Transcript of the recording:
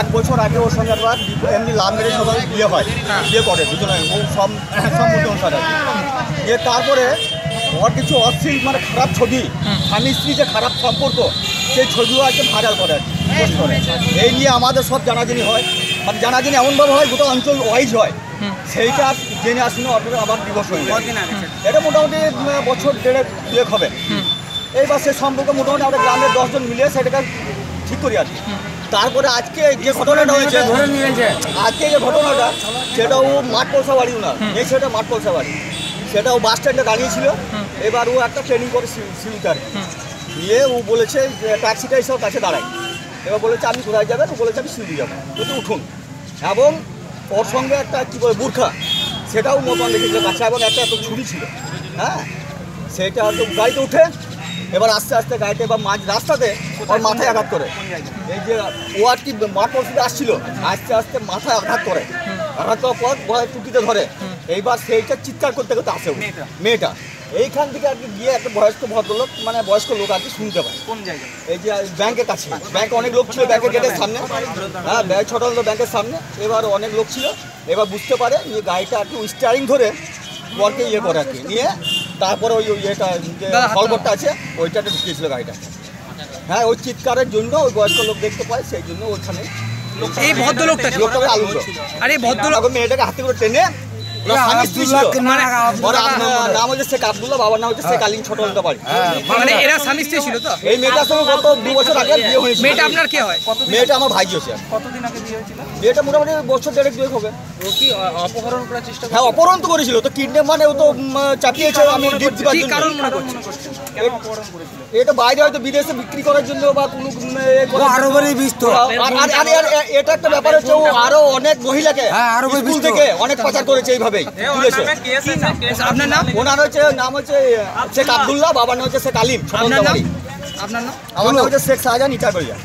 এক বছর আগে ওর সঙ্গে একবার এমনি লাভ মেরে সবাই বিয়ে হয়। বিয়ে করে দুজনে ও সব সম্মতি অনুসারে দিয়ে তারপরে ওর কিছু অশ্লীল মানে খারাপ ছবি স্বামী স্ত্রী যে খারাপ সম্পর্ক সেই ছবিও আছে ভাইরাল করে পোস্ট করে। এই নিয়ে আমাদের সব জানাজানি হয়। মানে জানাজানি এমনভাবে হয় গোটা অঞ্চল ওয়াইজ হয়। সেইটা জেনে আসুন অর্ডারে আবার দিবস হয়ে যায়। এটা মোটামুটি বছর দেড়েক দুয়েক হবে। এইবার সে সম্পর্কে মোটামুটি আমরা গ্রামের দশজন মিলে সেটাকে ঠিক করি আর তারপরে আজকে যে ঘটনাটা হয়েছে আজকে যে ঘটনাটা সেটা ও মাঠ পলসা বাড়ি ওনার। এই সেটা মাঠ পলসা বাড়ি। সেটা ও বাস স্ট্যান্ডে দাঁড়িয়েছিল। এবার ও একটা ট্রেনিং করে সিলটার নিয়ে ও বলেছে যে ট্যাক্সিটা এসব কাছে দাঁড়াই এবার বলেছে আপনি কোথায় যাবেন? ও বলেছে আমি শিউলি যাব। বলছে উঠুন। এবং ওর সঙ্গে একটা কী বলে বুর্খা। সেটাও মতন রেখেছিল কাছে। এবং একটা এত ছুরি ছিল। হ্যাঁ? সেইটা তো গাড়িতে উঠে এবার আস্তে আস্তে গাড়িতে বা মাঝ রাস্তাতে ওর মাথায় আঘাত করে। এই যে ও আর কি মাঠ পরিস্থিতি আসছিল আস্তে আস্তে মাথায় আঘাত করে। আঘাত করার পর ভয় টুকিতে ধরে। এইবার সেইটা চিৎকার করতে করতে আসে মেয়েটা। এইখান থেকে আর কি গিয়ে একটা বয়স্ক ভদ্রলোক মানে বয়স্ক লোক আর কি শুনতে পায়। কোন জায়গায়? এই যে ব্যাংকের কাছে। ব্যাংকে অনেক লোক ছিল ব্যাংকের গেটের সামনে। হ্যাঁ ব্যাংক ছোট হলো ব্যাংকের সামনে। এবার অনেক লোক ছিল। এবার বুঝতে পারে নিয়ে গাড়িটা আর কি স্টারিং ধরে বরকে ইয়ে করে আর কি। নিয়ে তারপরে ওই ইয়েটা যে আছে ওইটাতে ঢুকিয়েছিল গাড়িটা হ্যাঁ ওই চিৎকারের জন্য ওই বয়স্ক লোক দেখতে পায় সেই জন্য ওইখানে এই ভদ্রলোকটা কে? আর এই ভদ্রলোক মেয়েটাকে হাতে করে টেনে ওরা স্বামী স্ত্রী ছিল। মানে ওরা আপনার নাম হচ্ছে শেখ আব্দুল্লাহ বাবার নাম হচ্ছে শেখ আলিম ছোট হতে পারে মানে এরা স্বামী স্ত্রী ছিল তো? এই মেয়েটার সঙ্গে গত দু বছর আগে বিয়ে হয়েছিল। মেয়েটা আপনার কে হয়? মেয়েটা আমার ভাই হচ্ছে। কতদিন আগে বিয়ে হয়েছিল? বিয়েটা মোটামুটি বছর দেড়েক দুয়েক হবে। ও কি অপহরণ করার চেষ্টা হ্যাঁ অপহরণ তো করেছিল। তো কিডন্যাপ মানে ও তো চাপিয়েছে আমি গিফট দিবার জন্য। কারণ মনে কেন অপহরণ করেছিল? এটা বাইরে হয়তো বিদেশে বিক্রি করার জন্য বা কোনো আরও। বিস্ত। এটা একটা ব্যাপার হচ্ছে ও আরও অনেক মহিলাকে হ্যাঁ, আরও স্কুল বিস্ত। থেকে অনেক পাচার করেছে এইভাবে আপনার নাম? ওনার হচ্ছে নাম হচ্ছে শেখ আব্দুল্লাহ। বাবার নাম হচ্ছে শেখ আলিম আপনার নাম? আপনার নাম? আমার নাম হচ্ছে শেখ শাহজাহান ইটাগড়িয়া